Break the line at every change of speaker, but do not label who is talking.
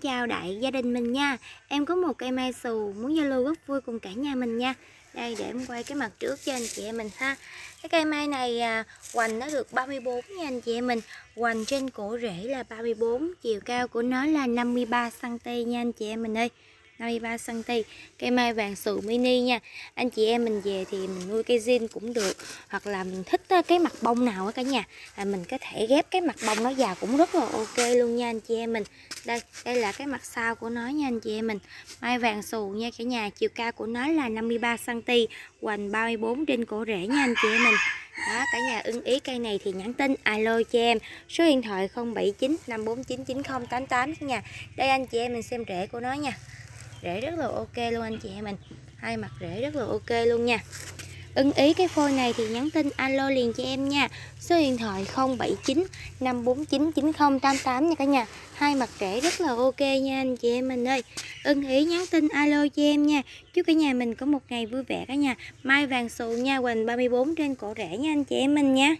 Chào đại gia đình mình nha. Em có một cây mai xù muốn giao lưu rất vui cùng cả nhà mình nha. Đây để em quay cái mặt trước cho anh chị em mình ha. Cái cây mai này à, hoành nó được 34 nha anh chị em mình. Hoành trên cổ rễ là 34 Chiều cao của nó là 53cm nha anh chị em mình ơi. 53cm Cây mai vàng sù mini nha. Anh chị em mình về thì mình nuôi cây zin cũng được Hoặc là mình thích ờ, cái mặt bông nào á cả nhà. Là Mình có thể ghép cái mặt bông nó vào cũng rất là ok luôn nha anh chị em mình. Đây, đây là cái mặt sau của nó nha anh chị em mình. Mai vàng sù nha cả nhà. Chiều cao của nó là 53cm Hoành 34 trên cổ rễ nha anh chị em mình. Đó cả nhà ưng ý cây này thì nhắn tin alo cho em. Số điện thoại 079 549 9088 nha. Đây anh chị em mình xem rễ của nó nha rễ rất là ok luôn anh chị em mình. Hai mặt rễ rất là ok luôn nha. Ưng ý cái phôi này thì nhắn tin alo liền cho em nha. Số điện thoại 079 549 9088 nha cả nhà. Hai mặt rễ rất là ok nha anh chị em mình ơi. Ưng ý nhắn tin alo cho em nha. Chúc cả nhà mình có một ngày vui vẻ cả nhà. Mai vàng xù nha, hoành 34 trên cổ rễ nha anh chị em mình nha.